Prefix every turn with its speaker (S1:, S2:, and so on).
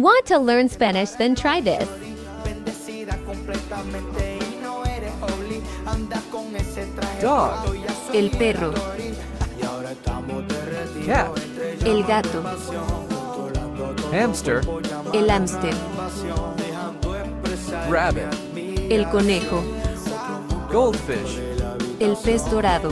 S1: Want to learn Spanish? Then try this.
S2: Dog.
S1: El perro,
S2: Cat.
S1: el gato,
S2: Hamster.
S1: el hámster,
S2: Rabbit.
S1: el conejo,
S2: Goldfish.
S1: el pez dorado,